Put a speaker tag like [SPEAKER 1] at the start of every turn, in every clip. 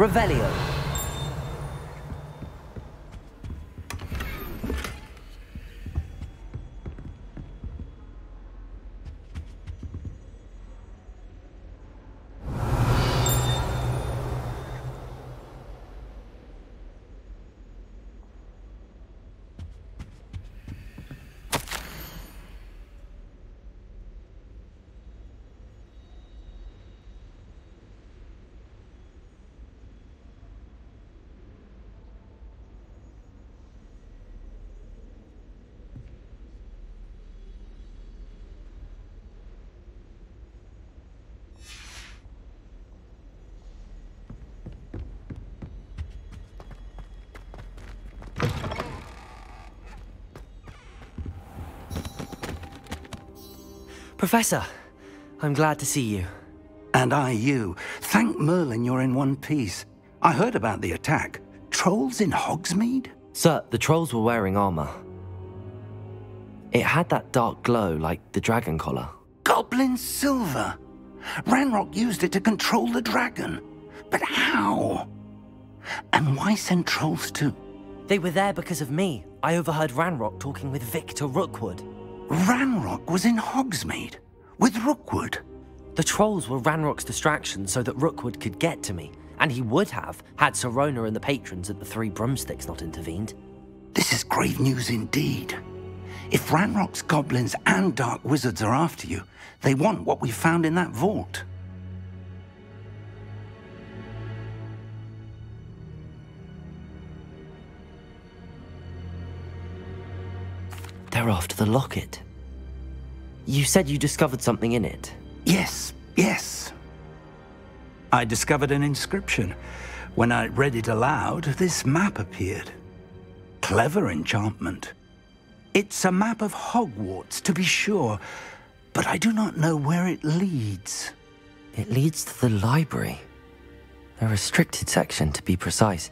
[SPEAKER 1] Revelio. Professor, I'm glad to see you.
[SPEAKER 2] And I you. Thank Merlin you're in one piece. I heard about the attack. Trolls in Hogsmeade?
[SPEAKER 1] Sir, the trolls were wearing armor. It had that dark glow like the dragon collar.
[SPEAKER 2] Goblin silver! Ranrock used it to control the dragon. But how? And why send trolls too?
[SPEAKER 1] They were there because of me. I overheard Ranrock talking with Victor Rookwood.
[SPEAKER 2] Ranrock was in Hogsmeade with Rookwood.
[SPEAKER 1] The trolls were Ranrock's distraction so that Rookwood could get to me, and he would have had Sirona and the patrons at the Three Broomsticks not intervened.
[SPEAKER 2] This is grave news indeed. If Ranrock's goblins and dark wizards are after you, they want what we found in that vault.
[SPEAKER 1] They're after the locket. You said you discovered something in it.
[SPEAKER 2] Yes, yes. I discovered an inscription. When I read it aloud, this map appeared. Clever enchantment. It's a map of Hogwarts, to be sure, but I do not know where it leads.
[SPEAKER 1] It leads to the library. A restricted section, to be precise,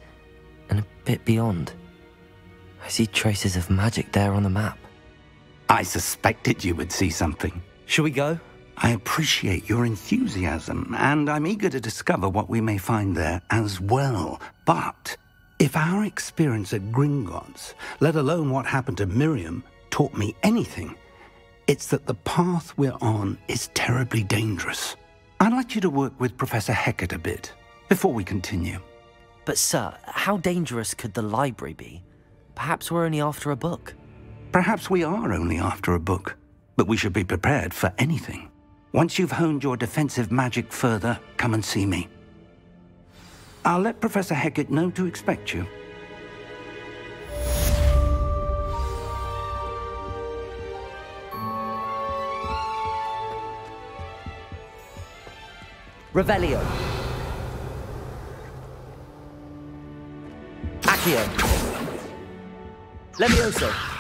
[SPEAKER 1] and a bit beyond. I see traces of magic there on the map.
[SPEAKER 2] I suspected you would see something.
[SPEAKER 1] Shall we go?
[SPEAKER 2] I appreciate your enthusiasm, and I'm eager to discover what we may find there as well. But if our experience at Gringotts, let alone what happened to Miriam, taught me anything, it's that the path we're on is terribly dangerous. I'd like you to work with Professor Hecat a bit before we continue.
[SPEAKER 1] But, sir, how dangerous could the library be? Perhaps we're only after a book.
[SPEAKER 2] Perhaps we are only after a book, but we should be prepared for anything. Once you've honed your defensive magic further, come and see me. I'll let Professor Hecat know to expect you.
[SPEAKER 1] Revelio. Accio. Levioso.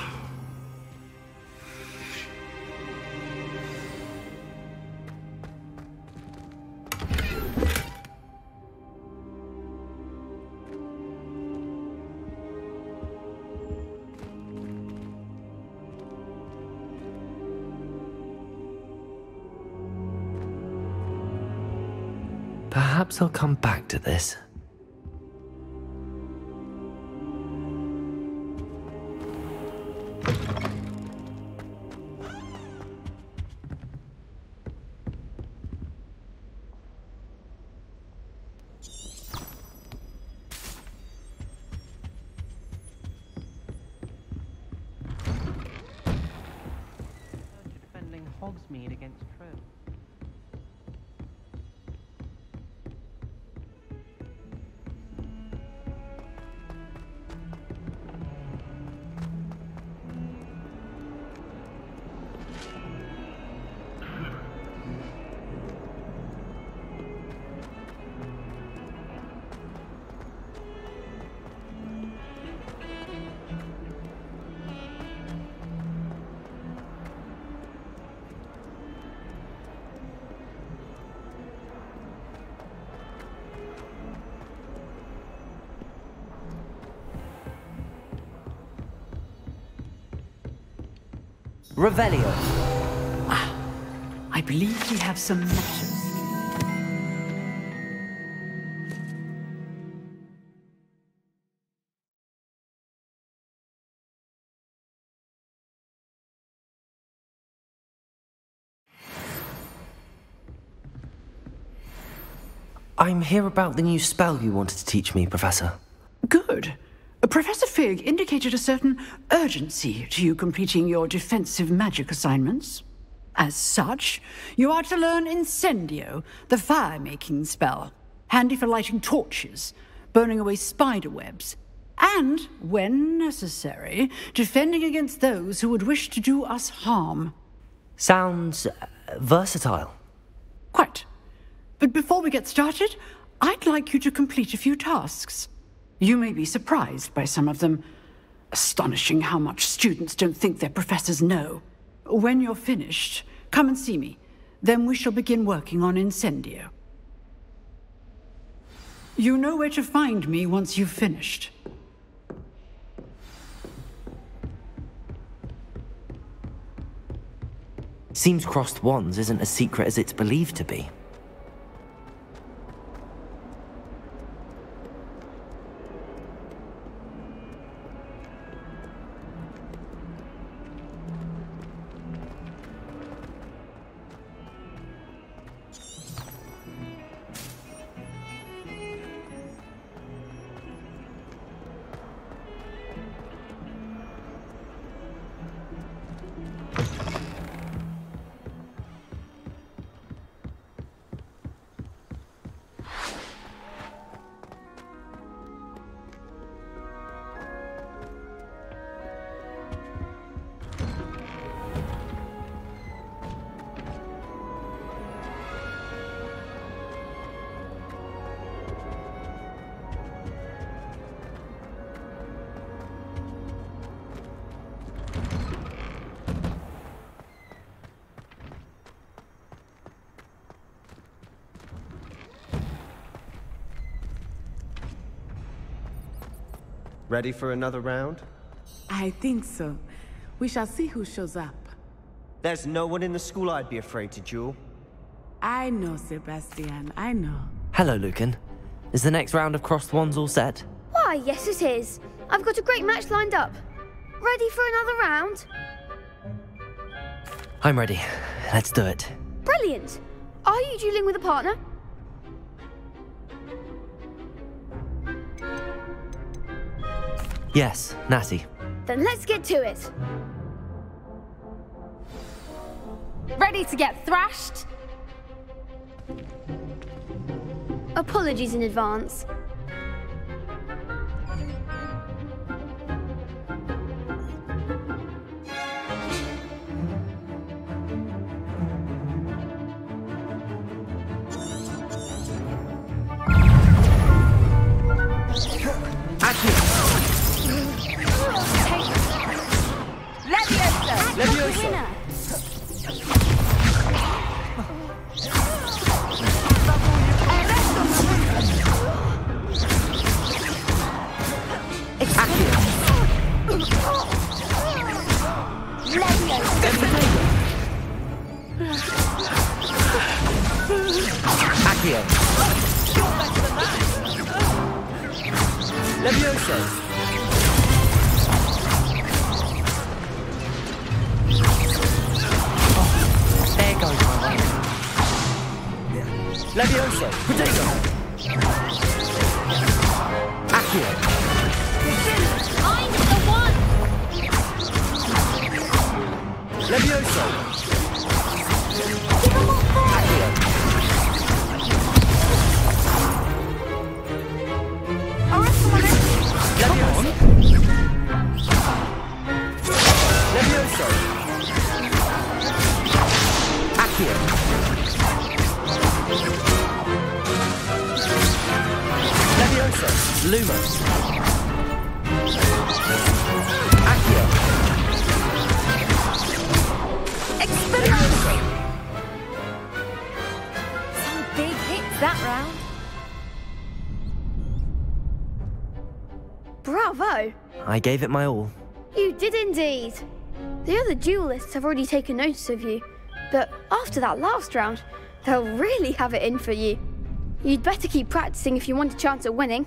[SPEAKER 1] Perhaps I'll come back to this. Revelio.
[SPEAKER 3] Ah, I believe we have some matches.
[SPEAKER 1] I'm here about the new spell you wanted to teach me, Professor.
[SPEAKER 3] Professor Fig indicated a certain urgency to you completing your defensive magic assignments. As such, you are to learn Incendio, the fire-making spell, handy for lighting torches, burning away spider webs, and, when necessary, defending against those who would wish to do us harm.
[SPEAKER 1] Sounds uh, versatile.
[SPEAKER 3] Quite. But before we get started, I'd like you to complete a few tasks. You may be surprised by some of them. Astonishing how much students don't think their professors know. When you're finished, come and see me. Then we shall begin working on Incendio. You know where to find me once you've finished.
[SPEAKER 1] Seems crossed wands isn't as secret as it's believed to be.
[SPEAKER 4] Ready for another round?
[SPEAKER 5] I think so. We shall see who shows up.
[SPEAKER 4] There's no one in the school I'd be afraid to duel.
[SPEAKER 5] I know, Sebastian, I know.
[SPEAKER 1] Hello, Lucan. Is the next round of crossed wands all set?
[SPEAKER 6] Why, yes it is. I've got a great match lined up. Ready for another round?
[SPEAKER 1] I'm ready. Let's do it.
[SPEAKER 6] Brilliant. Are you dueling with a partner?
[SPEAKER 1] Yes, Natty.
[SPEAKER 6] Then let's get to it. Ready to get thrashed? Apologies in advance.
[SPEAKER 1] I gave it my all.
[SPEAKER 6] You did indeed. The other duelists have already taken notice of you, but after that last round, they'll really have it in for you. You'd better keep practicing if you want a chance at winning,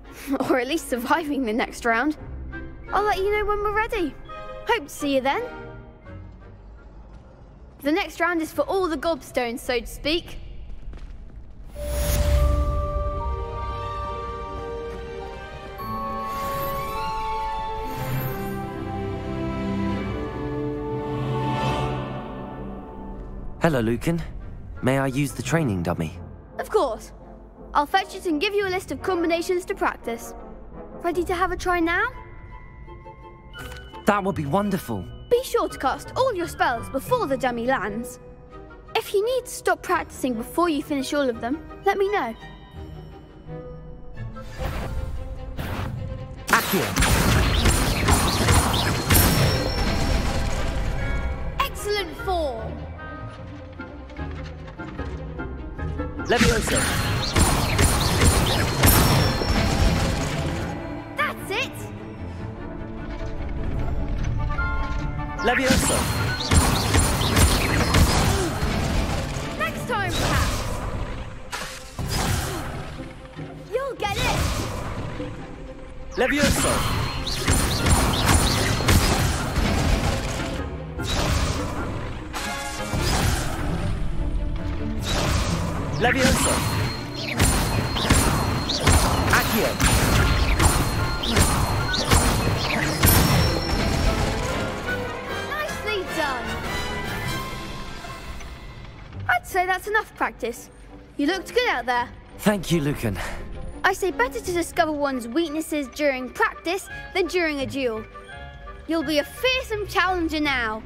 [SPEAKER 6] or at least surviving the next round. I'll let you know when we're ready. Hope to see you then. The next round is for all the gobstones, so to speak.
[SPEAKER 1] Hello, Lucan. May I use the training dummy?
[SPEAKER 6] Of course. I'll fetch it and give you a list of combinations to practice. Ready to have a try now?
[SPEAKER 1] That would be wonderful.
[SPEAKER 6] Be sure to cast all your spells before the dummy lands. If you need to stop practicing before you finish all of them, let me know.
[SPEAKER 1] Accio!
[SPEAKER 6] Excellent form!
[SPEAKER 1] Levioso!
[SPEAKER 6] That's it!
[SPEAKER 1] Levioso!
[SPEAKER 6] Next time, perhaps! You'll get it!
[SPEAKER 1] Levioso! Levioso! Accio!
[SPEAKER 6] Nicely done! I'd say that's enough practice. You looked good out there.
[SPEAKER 1] Thank you, Lucan.
[SPEAKER 6] I say better to discover one's weaknesses during practice than during a duel. You'll be a fearsome challenger now.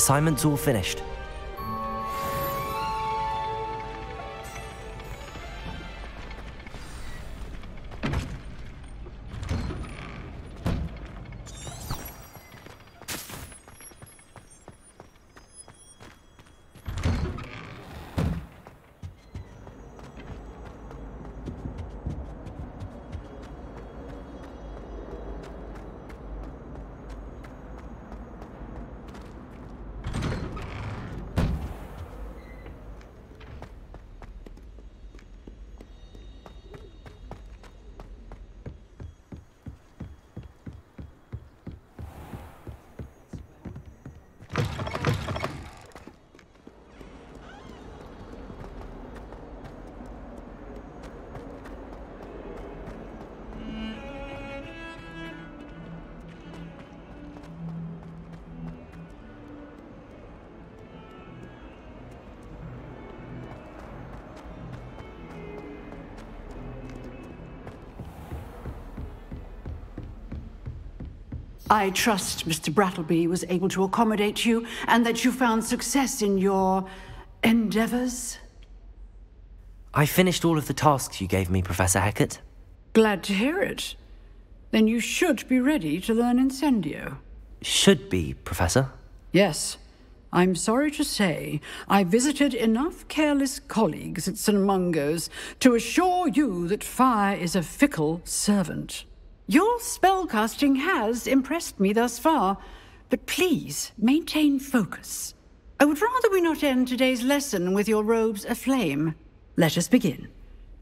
[SPEAKER 1] Assignment's all finished.
[SPEAKER 3] I trust Mr. Brattleby was able to accommodate you and that you found success in your endeavors.
[SPEAKER 1] I finished all of the tasks you gave me, Professor Hecat.
[SPEAKER 3] Glad to hear it. Then you should be ready to learn Incendio.
[SPEAKER 1] Should be, Professor.
[SPEAKER 3] Yes. I'm sorry to say, I visited enough careless colleagues at St. Mungo's to assure you that fire is a fickle servant. Your spellcasting has impressed me thus far, but please maintain focus. I would rather we not end today's lesson with your robes aflame. Let us begin.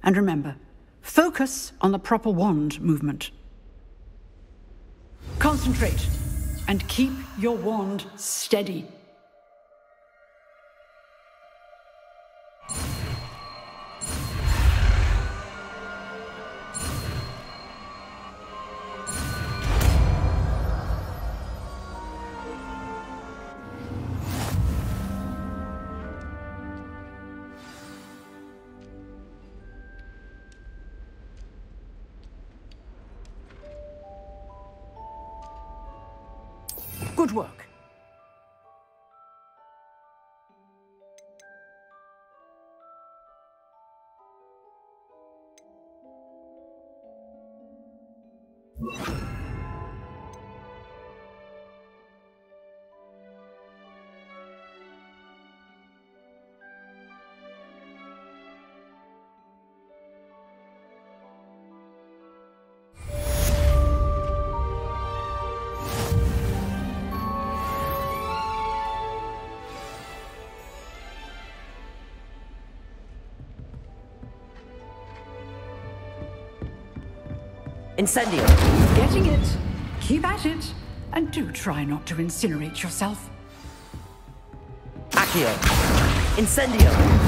[SPEAKER 3] And remember, focus on the proper wand movement. Concentrate and keep your wand steady.
[SPEAKER 1] Incendio!
[SPEAKER 3] Getting it. Keep at it. And do try not to incinerate yourself.
[SPEAKER 1] Accio! Incendio!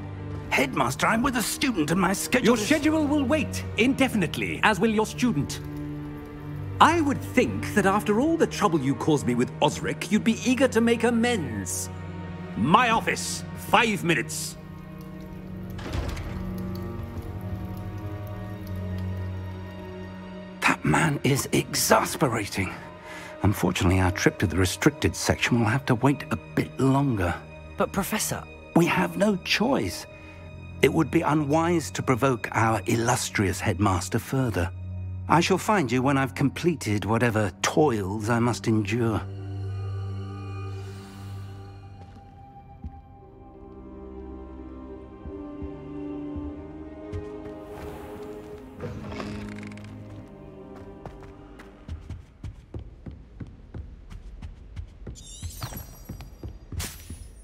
[SPEAKER 2] Headmaster, I'm with a student and my schedule
[SPEAKER 7] Your
[SPEAKER 2] is-
[SPEAKER 7] schedule will wait indefinitely, as will your student. I would think that after all the trouble you caused me with Osric, you'd be eager to make amends. My office, five minutes.
[SPEAKER 2] That man is exasperating. Unfortunately, our trip to the restricted section will have to wait a bit longer.
[SPEAKER 1] But, Professor,
[SPEAKER 2] We have no choice. It would be unwise to provoke our illustrious headmaster further. I shall find you when I've completed whatever toils I must endure.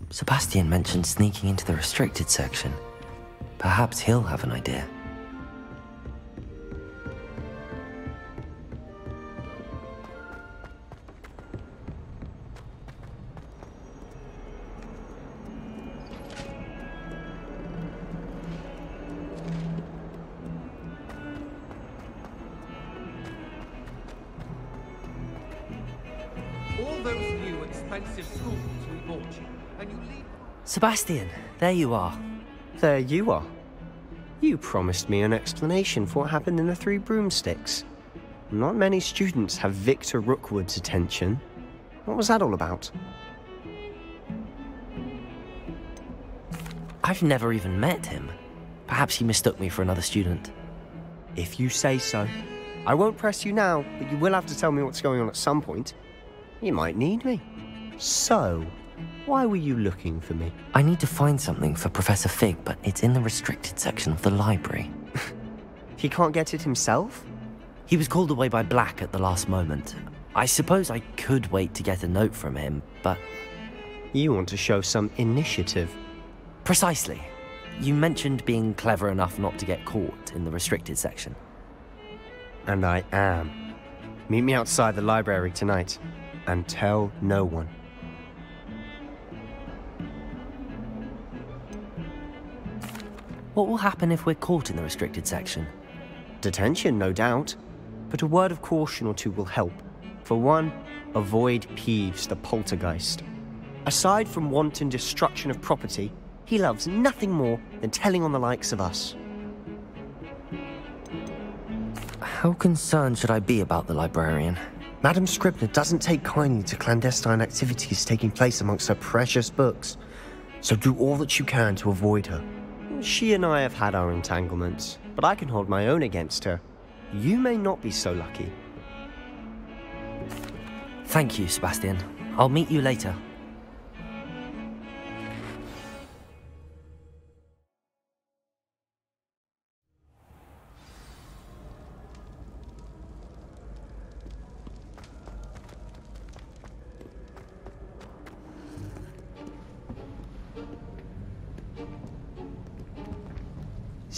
[SPEAKER 1] Sebastian mentioned sneaking into the restricted section. Perhaps he'll have an idea.
[SPEAKER 8] All those new expensive schools we bought you, and you leave.
[SPEAKER 1] Sebastian, there you are.
[SPEAKER 4] There you are. You promised me an explanation for what happened in the Three Broomsticks. Not many students have Victor Rookwood's attention. What was that all about?
[SPEAKER 1] I've never even met him. Perhaps he mistook me for another student.
[SPEAKER 4] If you say so. I won't press you now, but you will have to tell me what's going on at some point. You might need me. So, why were you looking for me?
[SPEAKER 1] I need to find something for Professor Fig, but it's in the restricted section of the library.
[SPEAKER 4] He can't get it himself?
[SPEAKER 1] He was called away by Black at the last moment. I suppose I could wait to get a note from him, but
[SPEAKER 4] You want to show some initiative.
[SPEAKER 1] precisely. You mentioned being clever enough not to get caught in the restricted section.
[SPEAKER 4] And I am. Meet me outside the library tonight. And tell no one.
[SPEAKER 1] What will happen if we're caught in the restricted section?
[SPEAKER 4] Detention, no doubt. But a word of caution or two will help. For one, avoid Peeves, the poltergeist. Aside from wanton destruction of property, he loves nothing more than telling on the likes of us.
[SPEAKER 1] How concerned should I be about the librarian?
[SPEAKER 4] Madam Scribner doesn't take kindly to clandestine activities taking place amongst her precious books, so do all that you can to avoid her. She and I have had our entanglements, but I can hold my own against her. You may not be so lucky.
[SPEAKER 1] Thank you, Sebastian. I'll meet you later.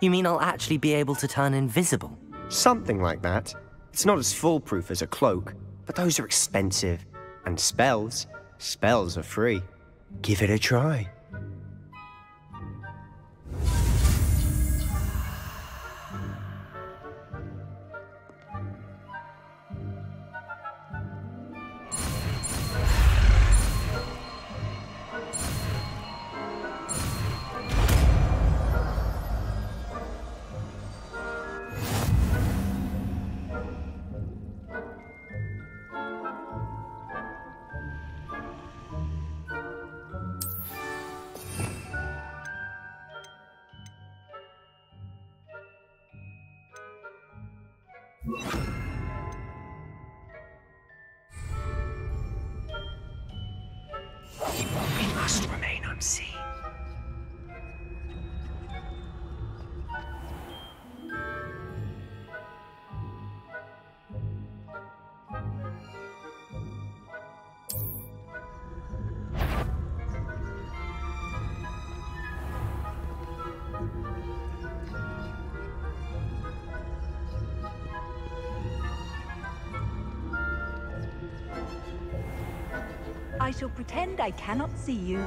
[SPEAKER 1] You mean I'll actually be able to turn invisible?
[SPEAKER 4] Something like that. It's not as foolproof as a cloak, but those are expensive. And spells, spells are free. Give it a try.
[SPEAKER 9] you shall pretend I cannot see you.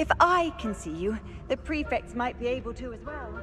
[SPEAKER 9] If I can see you, the prefects might be able to as well.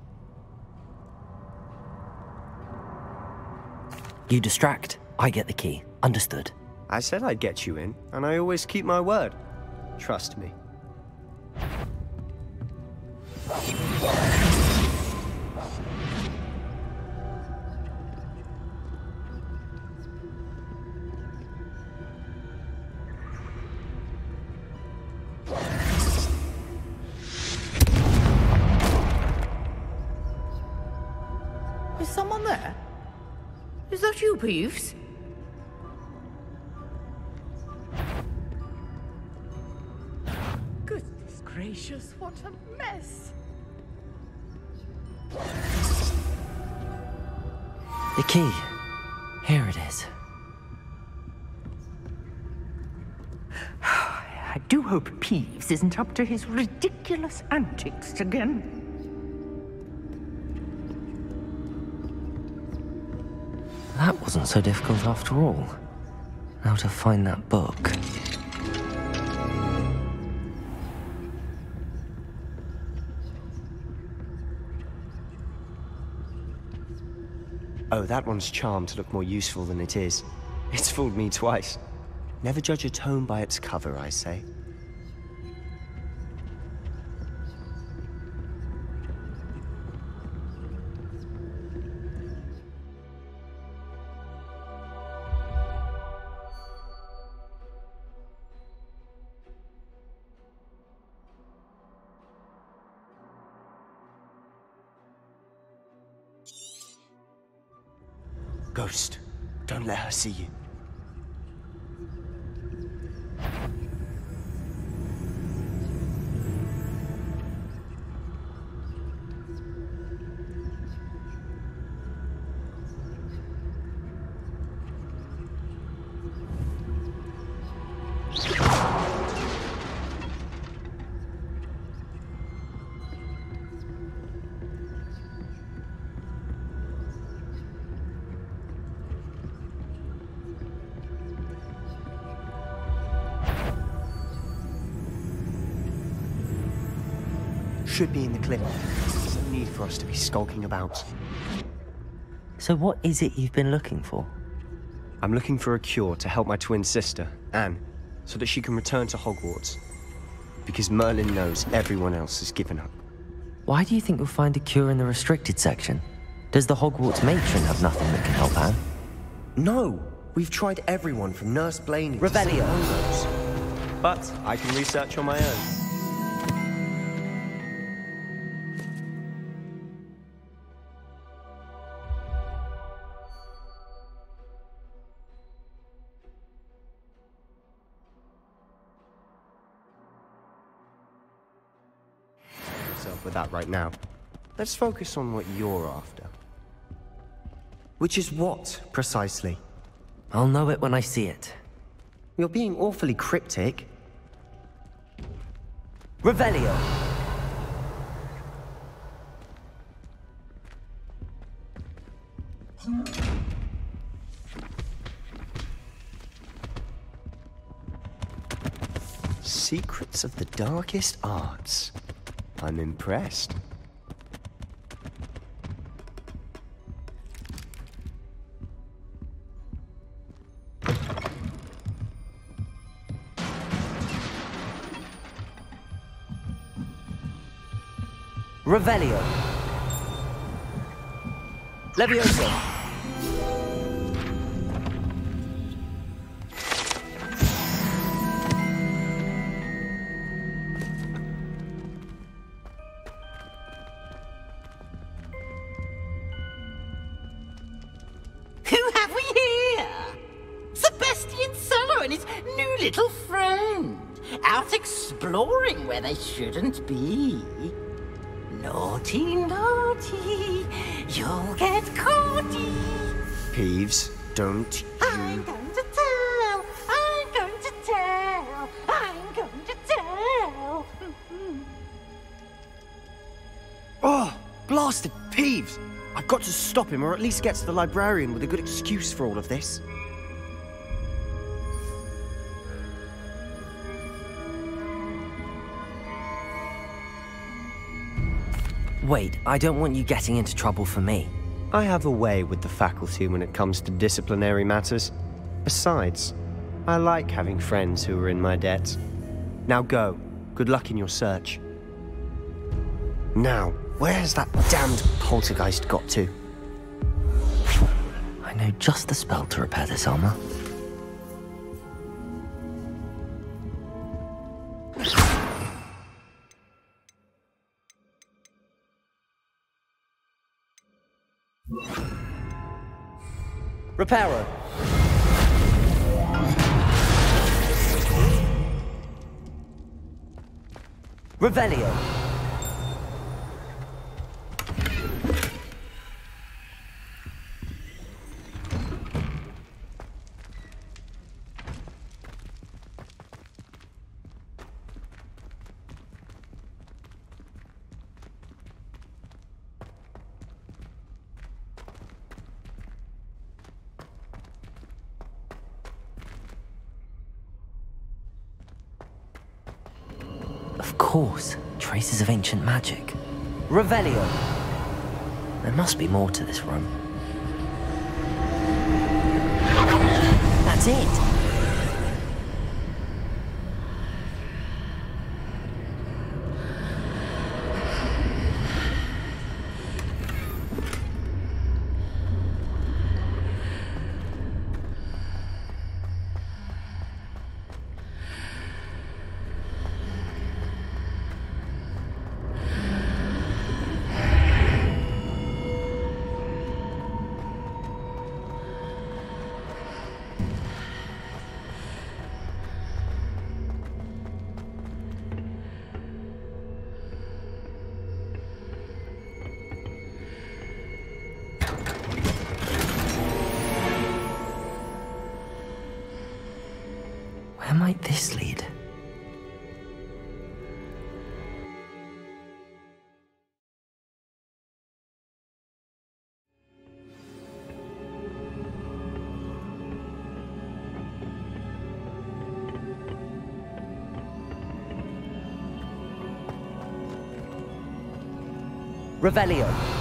[SPEAKER 1] You distract, I get the key. Understood.
[SPEAKER 4] I said I'd get you in, and I always keep my word. Trust me.
[SPEAKER 5] Is that you, Peeves? Goodness gracious, what a mess!
[SPEAKER 1] The key. Here it is.
[SPEAKER 10] I do hope Peeves isn't up to his ridiculous antics again.
[SPEAKER 1] That wasn't so difficult after all. Now to find that book.
[SPEAKER 4] Oh, that one's charmed to look more useful than it is. It's fooled me twice. Never judge a tome by its cover, I say. See you. Should be in the cliff. There's no need for us to be skulking about.
[SPEAKER 1] So what is it you've been looking for?
[SPEAKER 4] I'm looking for a cure to help my twin sister, Anne, so that she can return to Hogwarts. Because Merlin knows everyone else has given up.
[SPEAKER 1] Why do you think you'll find a cure in the restricted section? Does the Hogwarts matron have nothing that can help Anne?
[SPEAKER 4] No! We've tried everyone from Nurse Blainey to
[SPEAKER 1] Revelio.
[SPEAKER 4] St. But I can research on my own. That right now. Let's focus on what you're after. Which is what, precisely?
[SPEAKER 1] I'll know it when I see it.
[SPEAKER 4] You're being awfully cryptic.
[SPEAKER 1] Revelio!
[SPEAKER 4] Secrets of the darkest arts. I'm impressed.
[SPEAKER 1] Revelio! Levioso!
[SPEAKER 10] Shouldn't be. Naughty, naughty, you'll get caughty.
[SPEAKER 4] Peeves, don't you...
[SPEAKER 10] I'm going to tell, I'm going to tell, I'm going to tell.
[SPEAKER 4] Oh, blasted Peeves! I've got to stop him, or at least get to the librarian with a good excuse for all of this.
[SPEAKER 1] Wait, I don't want you getting into trouble for me.
[SPEAKER 4] I have a way with the faculty when it comes to disciplinary matters. Besides, I like having friends who are in my debt. Now go. Good luck in your search. Now, where has that damned poltergeist got to?
[SPEAKER 1] I know just the spell to repair this armor. Reparo. Revelio. Of course, traces of ancient magic. Revelio. There must be more to this room. That's it. Revelio.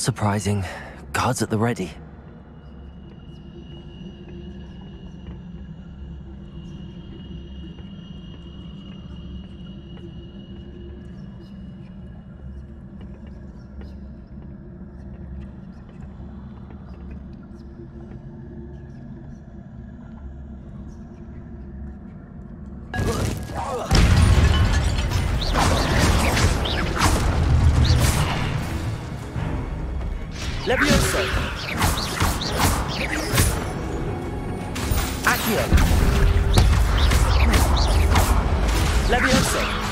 [SPEAKER 1] Surprising. Guards at the ready. Levioso. Accio. Levioso.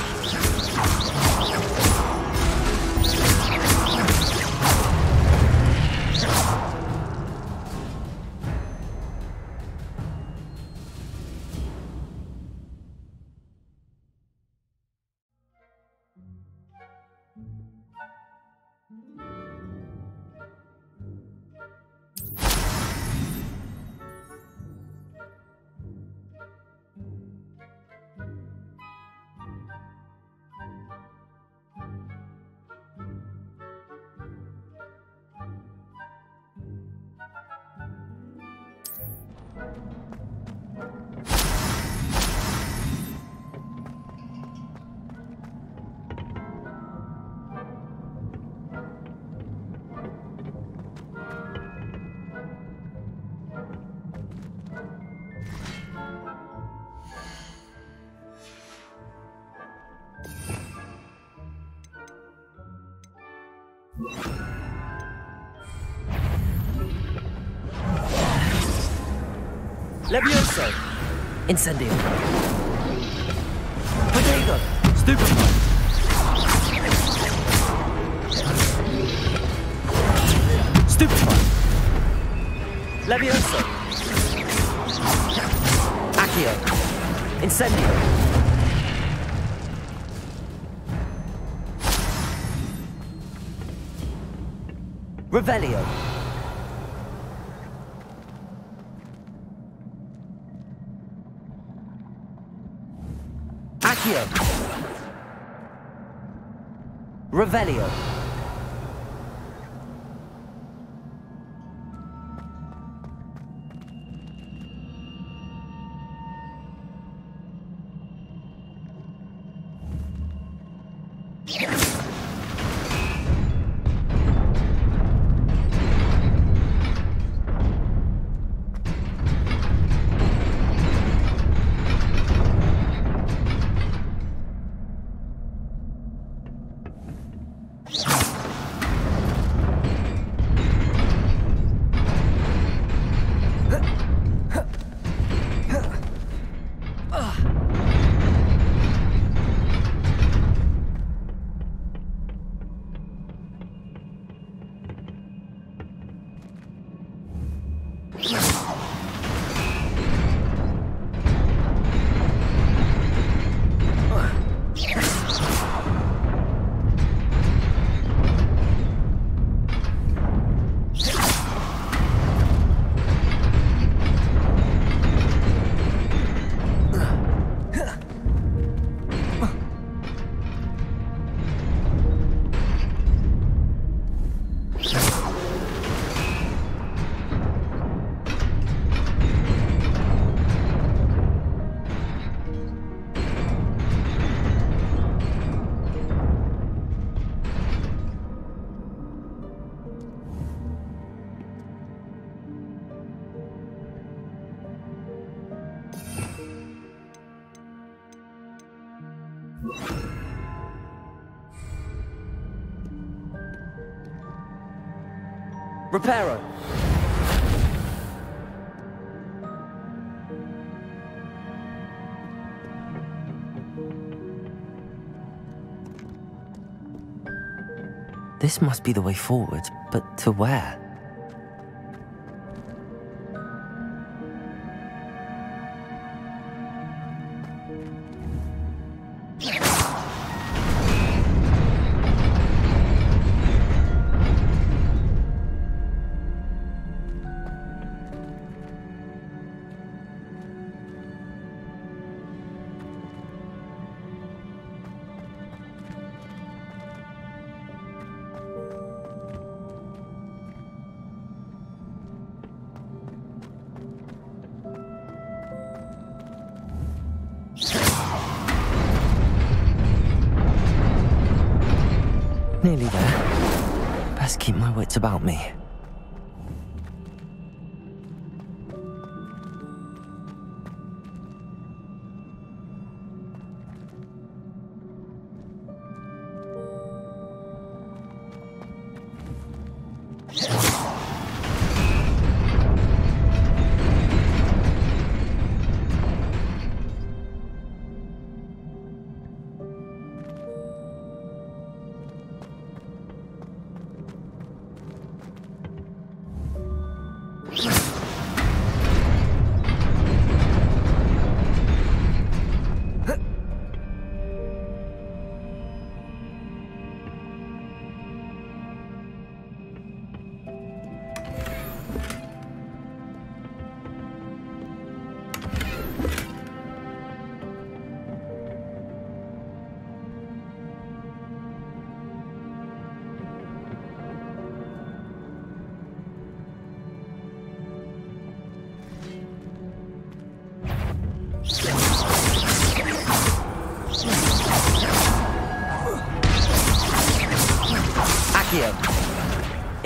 [SPEAKER 1] Incendio. Protego. Stupefy. Stupefy. Levioso. Accio. Incendio. Revelio. Accio. Revelio.
[SPEAKER 11] This must be the way forward, but to where?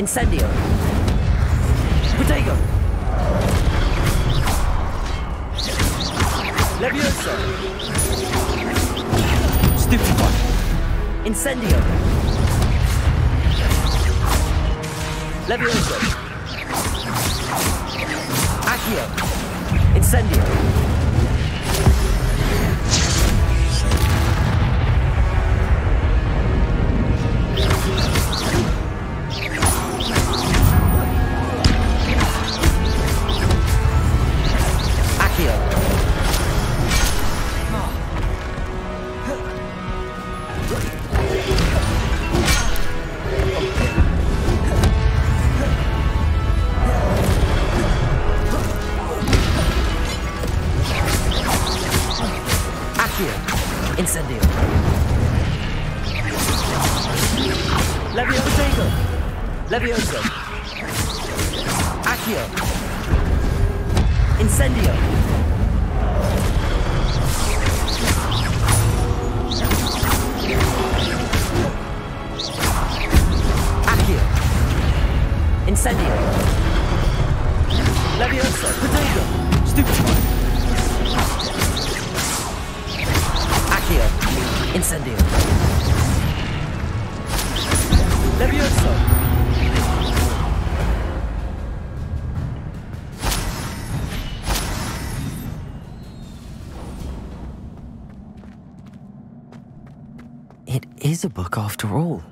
[SPEAKER 1] Incendio. Protego. Levioso. Stupefy. Incendio. Levioso. Accio. Incendio. Is a book after all.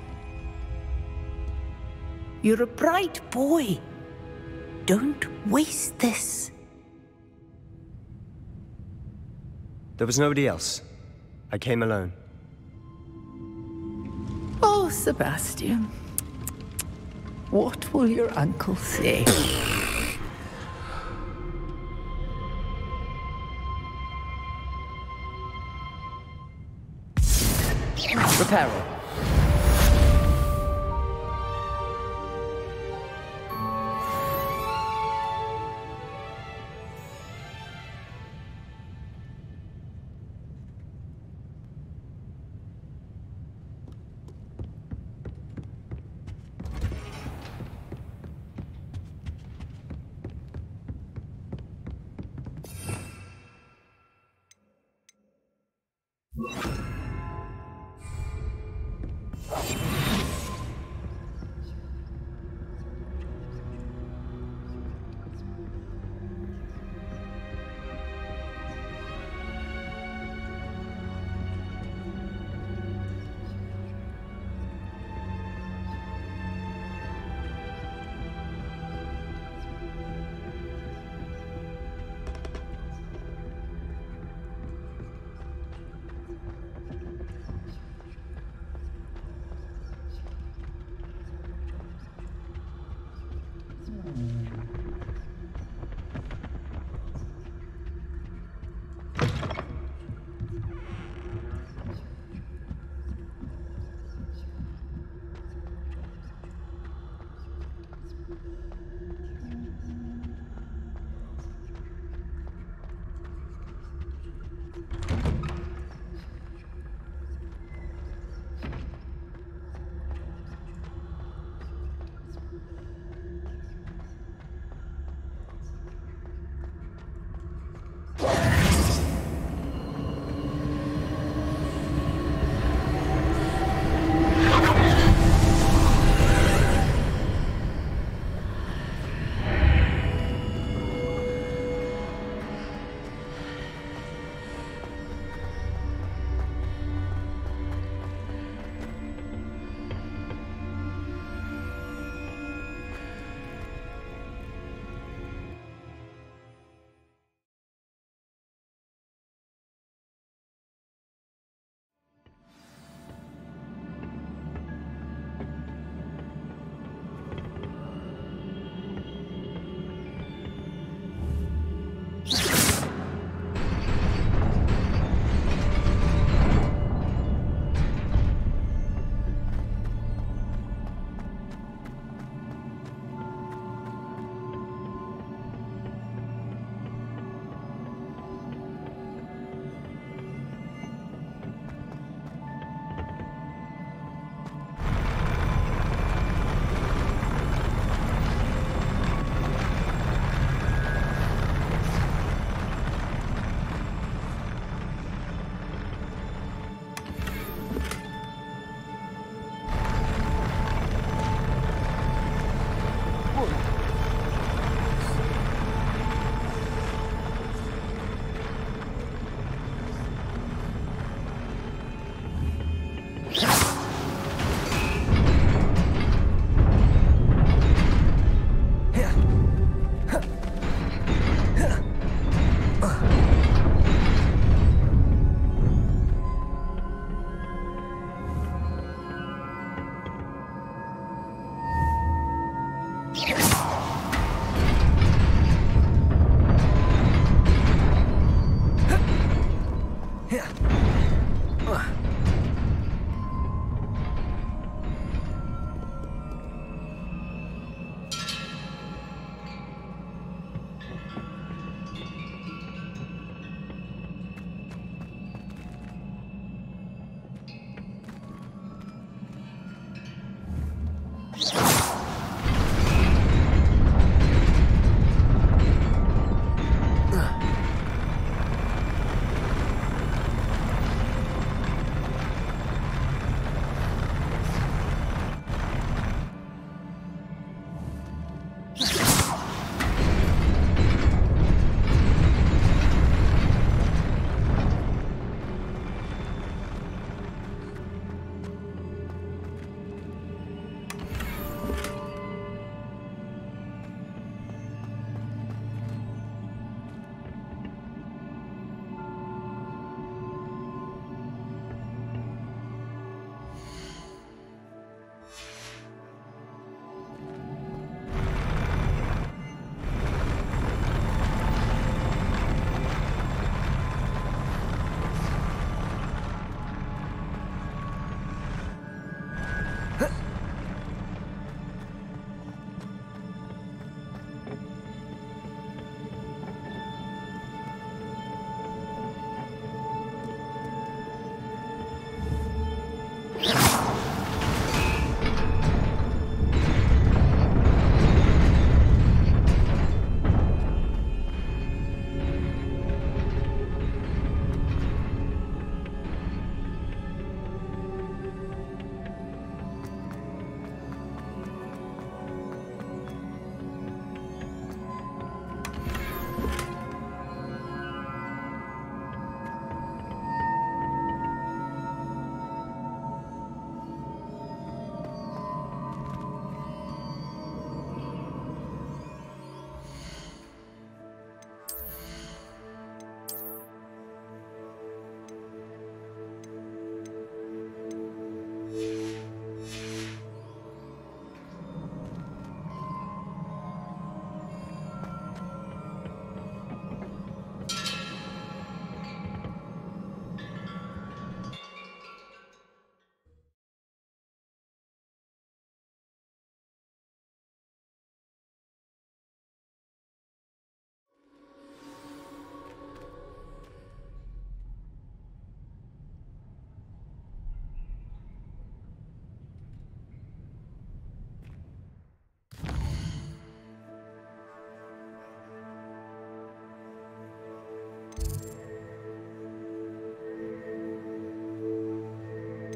[SPEAKER 12] You're a bright boy. Don't waste this.
[SPEAKER 4] There was nobody else. I came alone.
[SPEAKER 12] Oh, Sebastian. What will your uncle say?
[SPEAKER 13] Reparo.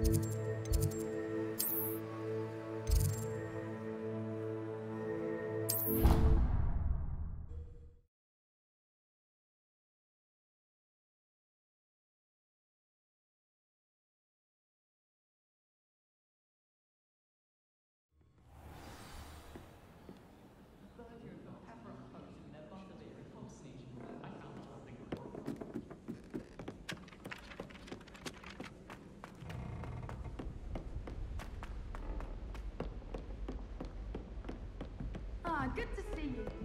[SPEAKER 6] Ah, good to see you.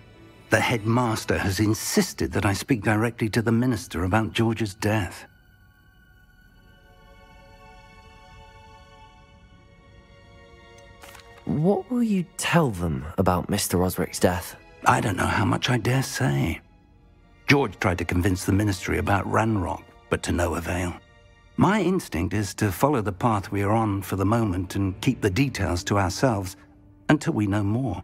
[SPEAKER 2] The headmaster has insisted that I speak directly to the minister about George's death.
[SPEAKER 1] What will you tell them about Mr. Osric's death?
[SPEAKER 2] I don't know how much I dare say. George tried to convince the ministry about Ranrock, but to no avail. My instinct is to follow the path we are on for the moment and keep the details to ourselves until we know more.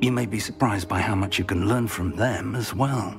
[SPEAKER 2] You may be surprised by how much you can learn from them as well.